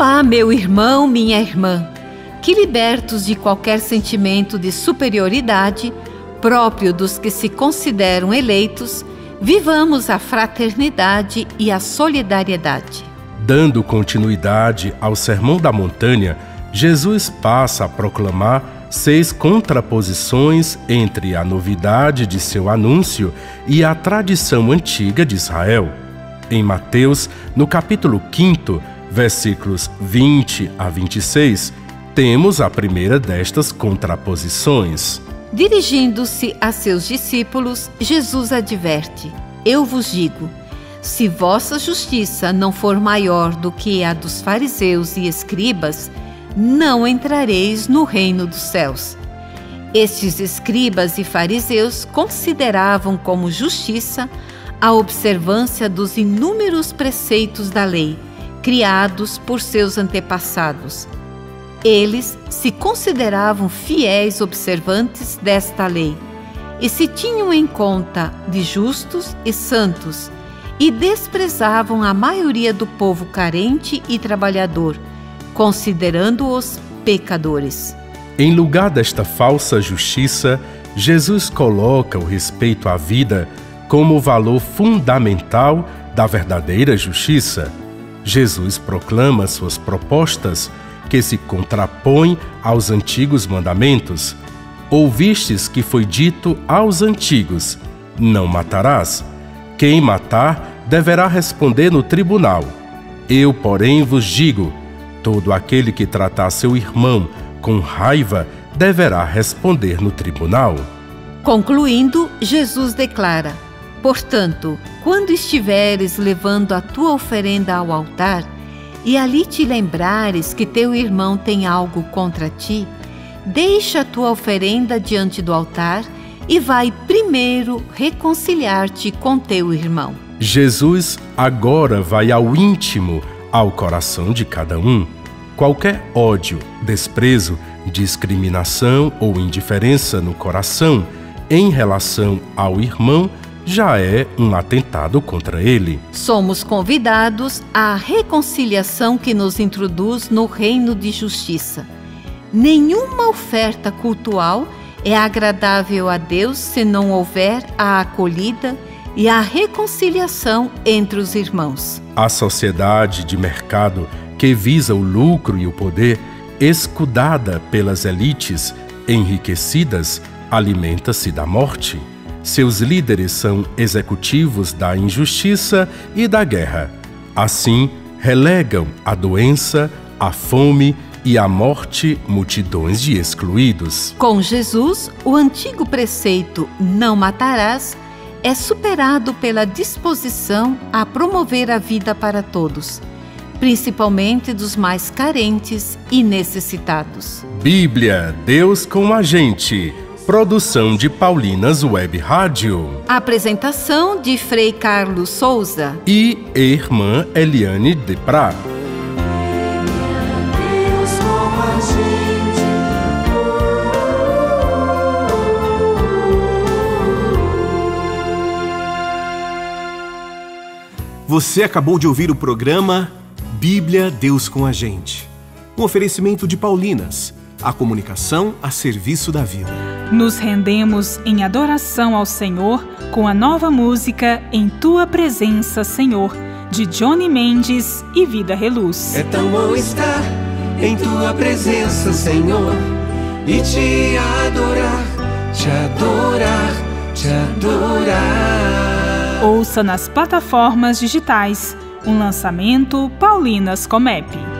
Ah, meu irmão, minha irmã, que libertos de qualquer sentimento de superioridade, próprio dos que se consideram eleitos, vivamos a fraternidade e a solidariedade. Dando continuidade ao Sermão da Montanha, Jesus passa a proclamar seis contraposições entre a novidade de seu anúncio e a tradição antiga de Israel. Em Mateus, no capítulo 5, versículos 20 a 26, temos a primeira destas contraposições. Dirigindo-se a seus discípulos, Jesus adverte: Eu vos digo, se vossa justiça não for maior do que a dos fariseus e escribas, não entrareis no reino dos céus. Estes escribas e fariseus consideravam como justiça a observância dos inúmeros preceitos da lei, criados por seus antepassados. Eles se consideravam fiéis observantes desta lei e se tinham em conta de justos e santos e desprezavam a maioria do povo carente e trabalhador considerando-os pecadores. Em lugar desta falsa justiça, Jesus coloca o respeito à vida como o valor fundamental da verdadeira justiça. Jesus proclama suas propostas que se contrapõem aos antigos mandamentos. Ouvistes que foi dito aos antigos: Não matarás. Quem matar deverá responder no tribunal. Eu, porém, vos digo: Todo aquele que tratar seu irmão com raiva deverá responder no tribunal. Concluindo, Jesus declara: Portanto, quando estiveres levando a tua oferenda ao altar, e ali te lembrares que teu irmão tem algo contra ti, deixa a tua oferenda diante do altar e vai primeiro reconciliar-te com teu irmão. Jesus agora vai ao íntimo ao coração de cada um. Qualquer ódio, desprezo, discriminação ou indiferença no coração em relação ao irmão já é um atentado contra ele. Somos convidados à reconciliação que nos introduz no reino de justiça. Nenhuma oferta cultual é agradável a Deus se não houver a acolhida e a reconciliação entre os irmãos. A sociedade de mercado que visa o lucro e o poder, escudada pelas elites enriquecidas, alimenta-se da morte. Seus líderes são executivos da injustiça e da guerra. Assim, relegam a doença, a fome e a morte multidões de excluídos. Com Jesus, o antigo preceito não matarás é superado pela disposição a promover a vida para todos, principalmente dos mais carentes e necessitados. Bíblia, Deus com a gente. Produção de Paulinas Web Rádio. Apresentação de Frei Carlos Souza e irmã Eliane de Prá. Você acabou de ouvir o programa Bíblia Deus com a Gente. Um oferecimento de Paulinas, a comunicação a serviço da vida. Nos rendemos em adoração ao Senhor com a nova música Em Tua Presença, Senhor, de Johnny Mendes e Vida Reluz. É tão bom estar em Tua presença, Senhor, e te adorar, te adorar, te adorar. Ouça nas plataformas digitais. Um lançamento Paulinas Comep.